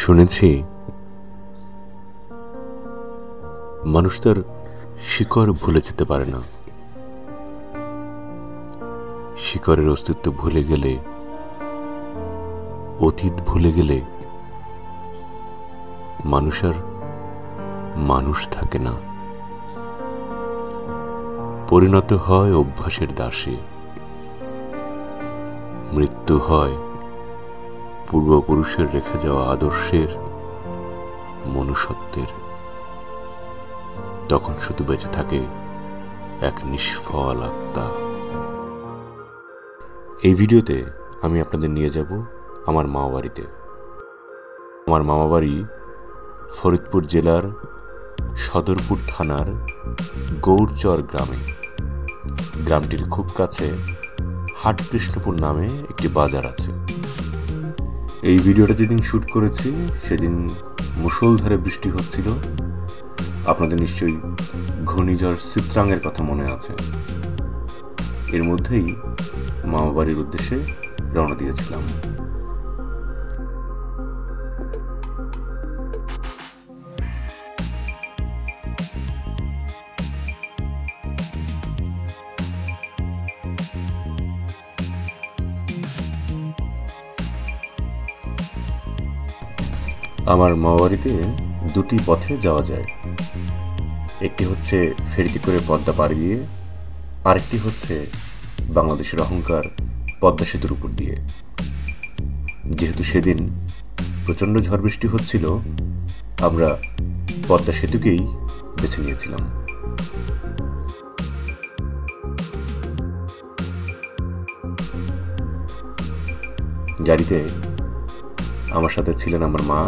শুনেছি, মানুষ তার শিকড় ভুলে যেতে পারে না। শিকড়ের অস্তিত্ব ভুলে গেলে, অতীত ভুলে গেলে মানুষ আর মানুষ থাকে না। পরিণত হয় অভ্যাসের দাসে। মৃত্যু হয় পূর্বপুরুষের রেখে যাওয়া আদর্শের, মনুষ্যত্বের। তখন শুধু বেঁচে থাকে এক নিষ্ফল আত্মা। এই ভিডিওতে আমি আপনাদের নিয়ে যাব আমার মামা বাড়িতে আমার মামা বাড়ি ফরিদপুর জেলার সদরপুর থানার গৌরচর গ্রামে। গ্রামটির খুব কাছে হাটকৃষ্ণপুর নামে একটি বাজার আছে। এই ভিডিওটা যেদিন শ্যুট করেছি, সেদিন মুসলধারে বৃষ্টি হচ্ছিল। আপনাদের নিশ্চয়ই ঘূর্ণিঝড় চিত্রাঙ্গের কথা মনে আছে। এর মধ্যেই মামা বাড়ির উদ্দেশ্যে রওনা দিয়েছিলাম। আমার মামাবাড়িতে দুটি পথে যাওয়া যায়। একটি হচ্ছে ফেরিতে করে পদ্মা পাড়ি দিয়ে, আরেকটি হচ্ছে বাংলাদেশের অহংকার পদ্মা সেতুর উপর দিয়ে। যেহেতু সেদিন প্রচণ্ড ঝড় বৃষ্টি হচ্ছিল, আমরা পদ্মা সেতুকেই বেছে নিয়েছিলাম। গাড়িতে আমার সাথে ছিলেন আমার মা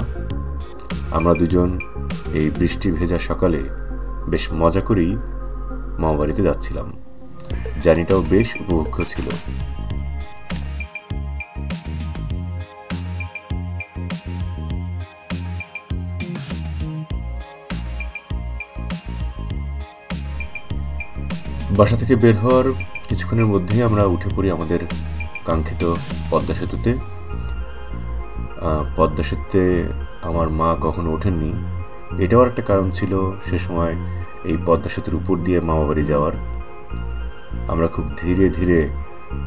আমরা দুজন এই বৃষ্টি ভেজা সকালে বেশ মজা করেই মামা বাড়িতে যাচ্ছিলাম। জার্নিটাও বেশ উপভোগ্য ছিল। বাসা থেকে বের হওয়ার কিছুক্ষণের মধ্যেই আমরা উঠে পড়ি আমাদের কাঙ্ক্ষিত পদ্মা সেতুতে। পদ্মা সেতুতে আমার মা কখনো ওঠেননি। এটাও একটা কারণ ছিল সে সময় এই পদ্মা সেতুর উপর দিয়ে মামা বাড়ি যাওয়ার। আমরা খুব ধীরে ধীরে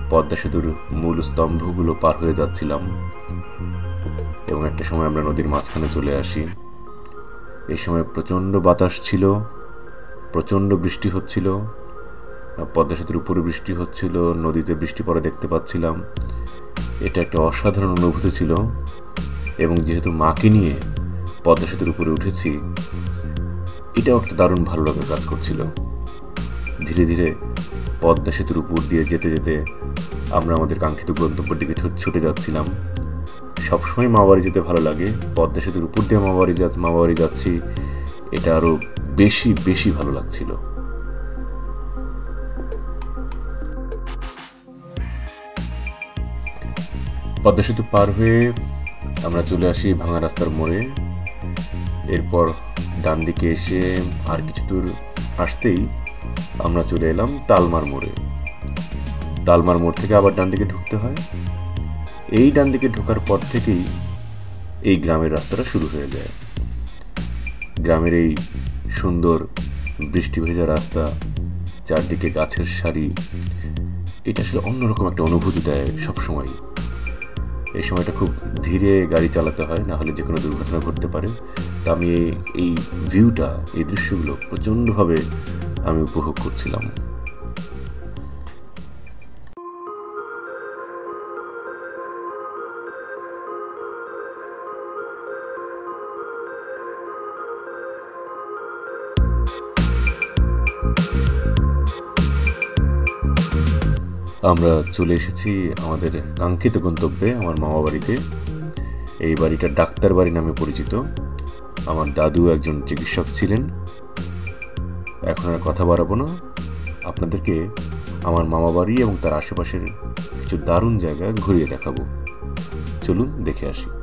পদ্মা সেতুর মূল স্তম্ভগুলো পার হয়ে যাচ্ছিলাম এবং একটা সময় আমরা নদীর মাঝখানে চলে আসি। এই সময় প্রচণ্ড বাতাস ছিল, প্রচণ্ড বৃষ্টি হচ্ছিল পদ্মা সেতুর উপরে বৃষ্টি হচ্ছিল, নদীতে বৃষ্টি পড়ে দেখতে পাচ্ছিলাম। এটা একটা অসাধারণ অনুভূতি ছিল। এবং যেহেতু মাকে নিয়ে পদ্মা সেতুর উপরে উঠেছি, এটাও একটা দারুণ ভালো লাগা কাজ করছিল। ধীরে ধীরে পদ্মা সেতুর উপর দিয়ে যেতে যেতে আমরা আমাদের কাঙ্ক্ষিত গন্তব্যের দিকে ছুটে যাচ্ছিলাম। সবসময় মামাবাড়ি যেতে ভালো লাগে। পদ্মা সেতুর উপর দিয়ে মামাবাড়ি যা মামাবাড়ি যাচ্ছি, এটা আরও বেশি বেশি ভালো লাগছিল। পদ্মা সেতু পার হয়ে আমরা চলে আসি ভাঙা রাস্তার মোড়ে। এরপর ডান দিকে এসে আর কিছু দূর আসতেই আমরা চলে এলাম তালমার মোড়ে। তালমার মোড় থেকে আবার ডান দিকে ঢুকতে হয়। এই ডান দিকে ঢোকার পর থেকেই এই গ্রামের রাস্তাটা শুরু হয়ে যায়। গ্রামের এই সুন্দর বৃষ্টি ভেজা রাস্তা, চারদিকে গাছের সারি, এটা আসলে অন্যরকম একটা অনুভূতি দেয় সবসময় এই সময়টা খুব ধীরে গাড়ি চালাতে হয়, না হলে যে কোনো দুর্ঘটনা ঘটতে পারে। তো আমি এই ভিউটা এই দৃশ্যগুলো প্রচণ্ডভাবে আমি উপভোগ করছিলাম। আমরা চলে এসেছি আমাদের কাঙ্ক্ষিত গন্তব্যে, আমার মামা বাড়িতে। এই বাড়িটা ডাক্তার বাড়ি নামে পরিচিত। আমার দাদু একজন চিকিৎসক ছিলেন। এখন আর কথা বাড়াবো না। আপনাদেরকে আমার মামা বাড়ি এবং তার আশেপাশের কিছু দারুণ জায়গা ঘুরিয়ে দেখাবো। চলুন দেখে আসি।